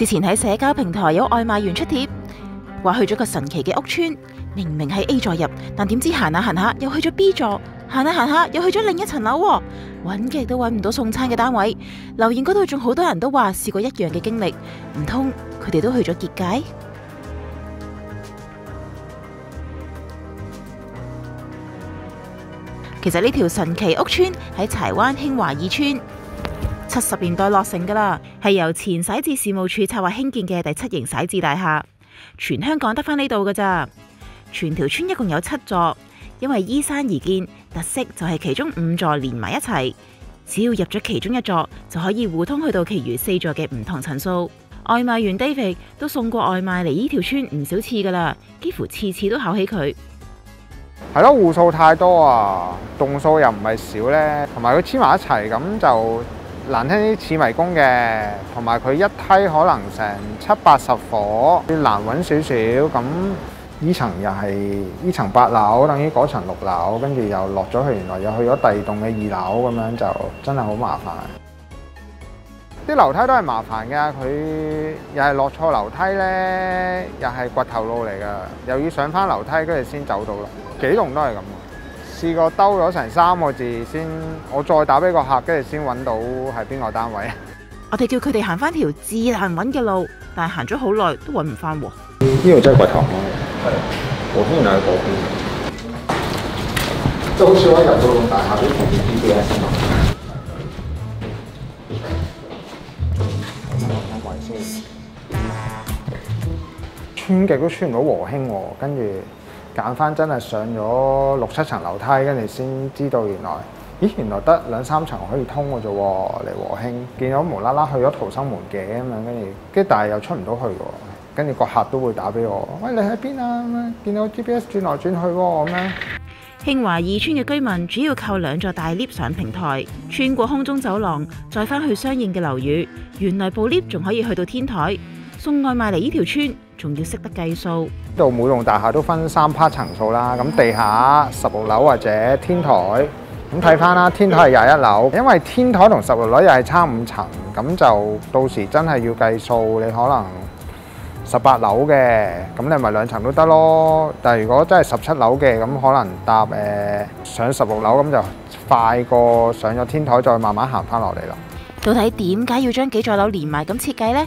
之前喺社交平台有外賣員出帖，話去咗個神奇嘅屋村，明明喺 A 座入，但點知行下行下又去咗 B 座，行下行下又去咗另一層樓喎，揾极都揾唔到送餐嘅單位。留言嗰度仲好多人都話試過一樣嘅經歷，唔通佢哋都去咗結界？其實呢條神奇屋村喺柴灣興華二村，七十年代落成噶啦，係由前洗字事務處策劃興建嘅第七型洗字大廈，全香港得返呢度噶咋。全條村一共有七座，因為依山而建，特色就係其中五座連埋一齊，只要入咗其中一座，就可以互通去到其餘四座嘅唔同層數。外賣員 David 都送過外賣嚟呢條村唔少次噶啦，幾乎次次都考起佢。係咯，戶數太多啊，棟數又唔係少咧，同埋佢黐埋一齊咁就難聽啲似迷宮嘅，同埋佢一梯可能成七八十伙，難揾少少咁。呢層又係呢層八樓，等於嗰層六樓，跟住又落咗去，原來又去咗第二棟嘅二樓，咁樣就真係好麻煩。啲樓梯都係麻煩㗎，佢又係落錯樓梯咧，又係掘頭路嚟㗎，又要上翻樓梯跟住先走到啦。幾棟都係咁，試過兜咗成三個字先，我再打俾個客，跟住先揾到係邊個單位。我哋叫佢哋行翻條至難揾嘅路，但係行咗好耐都揾唔翻喎。呢度真係鬼頭咯，係和興原來喺嗰邊，即係好似我入到咁大廈啲同事 GPS 咁。穿極都穿唔到和興喎，跟住揀翻真係上咗六七層樓梯，跟住先知道原來，咦原來得兩三層可以通嘅啫喎，嚟和興，見到無啦啦去咗逃生門嘅咁樣，跟住跟住但係又出唔到去喎，跟住個客都會打俾我，喂，你喺邊啊？咁樣見到 GPS 轉來轉去喎咁樣。興華二村嘅居民主要靠兩座大 lift 上平台，穿過空中走廊，再返去相應嘅樓宇。原來部 lift 仲可以去到天台，送外賣嚟呢條村，仲要識得計數。呢度每棟大廈都分三 part 層數啦，咁地下十六樓或者天台，咁睇翻啦，天台係廿一樓，因為天台同十六樓又係差五層，咁就到時真係要計數，你可能十八樓嘅，咁你咪兩層都得咯。但係如果真係十七樓嘅，咁可能搭誒、呃、上十六樓咁就快過上咗天台再慢慢行翻落嚟咯。到底點解要將幾座樓連埋咁設計呢？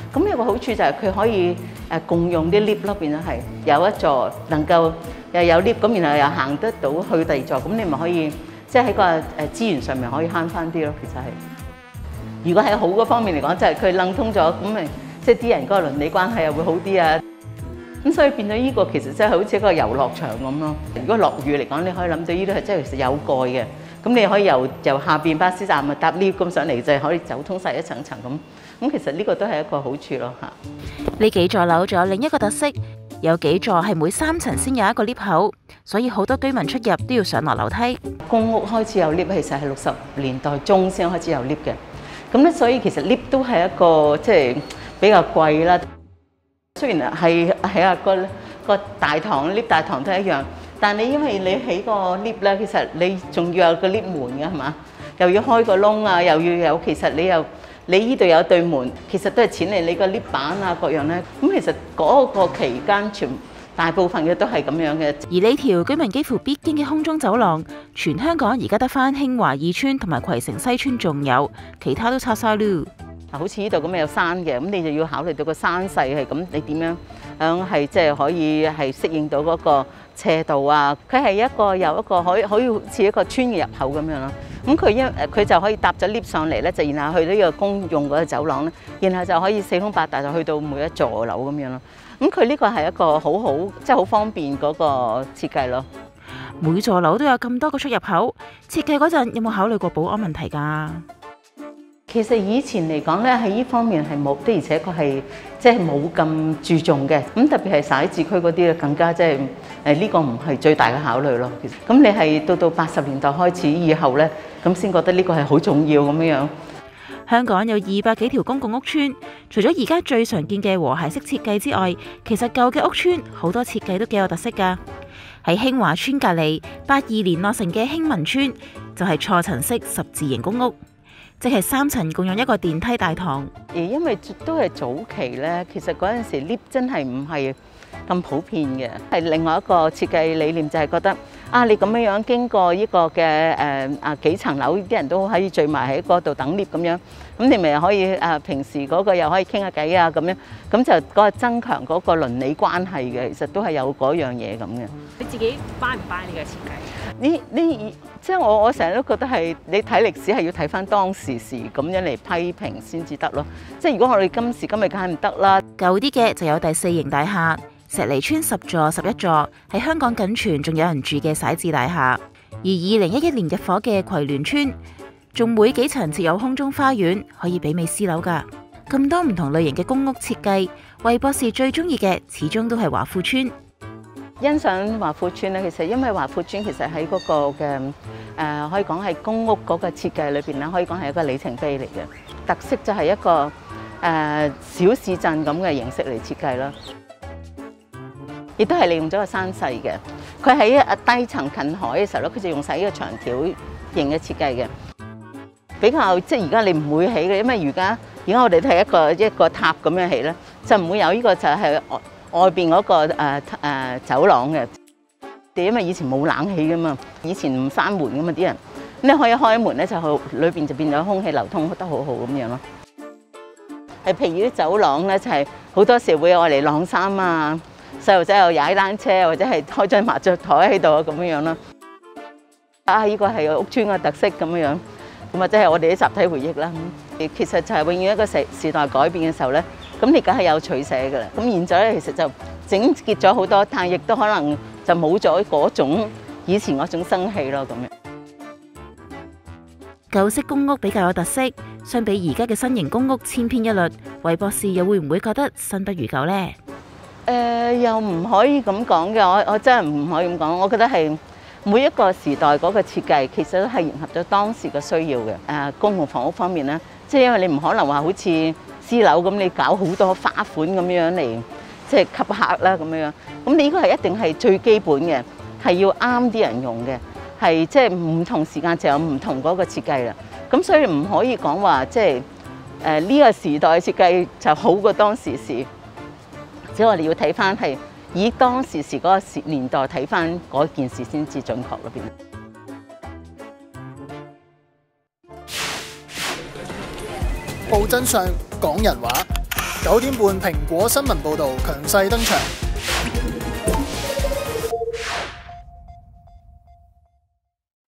咁有個好處就係佢可以誒共用啲 lift 咯，變咗係有一座能夠又有 lift，咁然後又行得到去第二座，咁你咪可以即係喺個誒資源上面可以慳翻啲咯。其實係，如果喺好嗰方面嚟講，就係佢楞通咗，咁咪即係啲人嗰個鄰里關係又會好啲啊。咁所以變咗呢個其實真係好似一個遊樂場咁咯。如果落雨嚟講，你可以諗到呢度係真係實有蓋嘅，咁你可以由由下邊巴士站啊搭 lift 咁上嚟，就係可以走通晒一層層咁。咁其實呢個都係一個好處咯嚇。呢幾座樓仲有另一個特色，有幾座係每三層先有一個 lift 口，所以好多居民出入都要上落樓梯。公屋開始有 lift 其實係六十年代中先開始有 lift 嘅。咁咧，所以其實 lift 都係一個即係比較貴啦。雖然係喺啊個個大堂 lift 大堂都一樣，但你因為你起個 lift 咧，其實你仲要有個 lift 門嘅係嘛？又要開個窿啊，又要有其實你又。你呢度有對門，其實都係錢嚟。你個 lift 板啊，各樣咧，咁其實嗰個期間全大部分嘅都係咁樣嘅。而呢條居民幾乎必經嘅空中走廊，全香港而家得翻興華二村同埋葵城西村仲有，其他都拆晒咯。嗱，好似呢度咁有山嘅，咁你就要考慮到個山勢係咁，你點樣樣係即係可以係適應到嗰個斜度啊？佢係一個有一個可以可以似一個村嘅入口咁樣咯。咁佢一佢就可以搭咗 lift 上嚟咧，就然後去到呢個公用嗰個走廊咧，然後就可以四通八達就去到每一座樓咁樣咯。咁佢呢個係一個好好即係好方便嗰個設計咯。每座樓都有咁多個出入口，設計嗰陣有冇考慮過保安問題㗎？其實以前嚟講咧，喺呢方面係冇的，而且確係即係冇咁注重嘅。咁特別係徙置區嗰啲咧，更加即係誒呢個唔係最大嘅考慮咯。其實咁你係到到八十年代開始以後咧，咁先覺得呢個係好重要咁樣樣。香港有二百幾條公共屋邨，除咗而家最常見嘅和諧式設計之外，其實舊嘅屋邨好多設計都幾有特色㗎。喺興華邨隔離，八二年落成嘅興民邨就係錯層式十字型公屋，即係三層共用一個電梯大堂。而因為都係早期咧，其實嗰陣時 lift 真係唔係咁普遍嘅，係另外一個設計理念就係覺得啊，你咁樣樣經過呢個嘅誒啊幾層樓，啲人都可以聚埋喺嗰度等 lift 咁樣，咁你咪可以誒平時嗰個又可以傾下偈啊咁樣，咁就嗰個增強嗰個鄰里關係嘅，其實都係有嗰樣嘢咁嘅。你自己 buy 唔 buy 呢個設計？呢呢即係我我成日都覺得係你睇歷史係要睇翻當時時咁樣嚟批評先至得咯。即係如果我哋今時今日梗係唔得啦。舊啲嘅就有第四型大廈，石梨村十座十一座，喺香港僅存仲有人住嘅徙置大廈。而二零一一年入伙嘅葵聯村，仲每幾層設有空中花園，可以媲美私樓㗎。咁多唔同類型嘅公屋設計，魏博士最中意嘅始終都係華富村。欣賞華富村咧，其實因為華富村其實喺嗰個嘅诶、可以講係公屋嗰個設計裏邊咧，可以講係一個里程碑嚟嘅。特色就係一個誒、呃、小市鎮咁嘅形式嚟設計啦，亦都係利用咗個山勢嘅。佢喺啊低層近海嘅時候咧，佢就用晒呢個長條形嘅設計嘅，比較即係而家你唔會起嘅，因為而家而家我哋都係一個一個塔咁樣起咧，就唔會有呢個就係外外邊嗰個誒誒走廊嘅。因為以前冇冷氣噶嘛，以前唔閂門噶嘛啲人，你可以開門咧就好，裏邊就變咗空氣流通得好好咁樣咯。係譬如啲走廊咧，就係好多時會愛嚟晾衫啊，細路仔又踩單車，或者係開張麻雀台喺度啊咁樣樣咯。啊，呢個係屋村嘅特色咁樣樣，咁或者係我哋啲集體回憶啦。其實就係永遠一個時時代改變嘅時候咧，咁你梗係有取捨噶啦。咁現在咧，其實就整結咗好多，但亦都可能就冇咗嗰種以前嗰種生氣咯咁樣。舊式公屋比較有特色，相比而家嘅新型公屋千篇一律，魏博士又會唔會覺得新不如舊呢？誒、又唔可以咁講嘅，我我真係唔可以咁講。我覺得係每一個時代嗰個設計，其實都係迎合咗當時嘅需要嘅。誒、公共房屋方面咧，即係因為你唔可能話好似私樓咁，你搞好多花款咁樣嚟，即係吸客啦咁樣。咁你呢個係一定係最基本嘅，係要啱啲人用嘅，係即係唔同時間就有唔同嗰個設計啦。咁所以唔可以講話即係誒呢個時代設計就好過當時時。只係我哋要睇翻係以當時時嗰個時年代睇翻嗰件事先至準確咯，邊。報真相，講人話。九點半，蘋果新聞報導強勢登場。